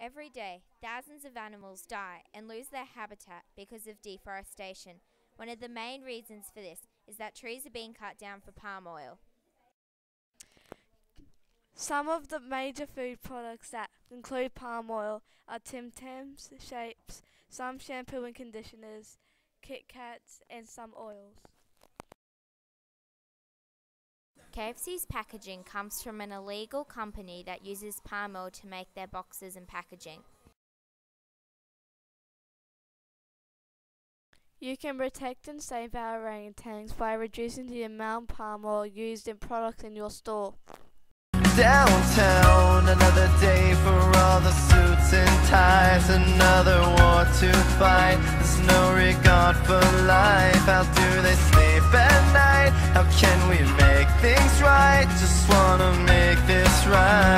Every day, thousands of animals die and lose their habitat because of deforestation. One of the main reasons for this is that trees are being cut down for palm oil. Some of the major food products that include palm oil are Tim Tams, Shapes, some shampoo and conditioners, Kit Kats, and some oils. KFC's packaging comes from an illegal company that uses palm oil to make their boxes and packaging. You can protect and save our orangutans by reducing the amount of palm oil used in products in your store. Downtown, another day for all the suits and ties, another war to fight. There's no regard for life. How do they sleep at night? Wanna make this right.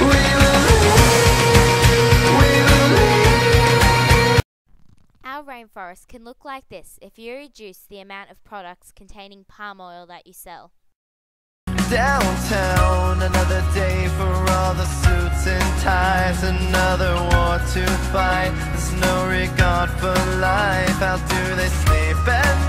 We will live, we will live. Our rainforest can look like this if you reduce the amount of products containing palm oil that you sell. Downtown, another day for all the suits and ties, another war to fight. There's no regard for life. How do they sleep at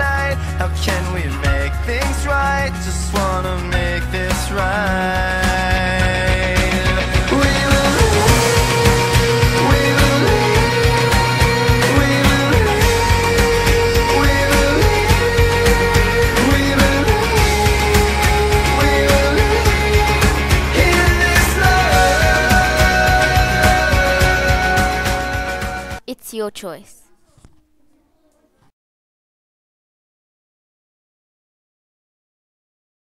It's your choice.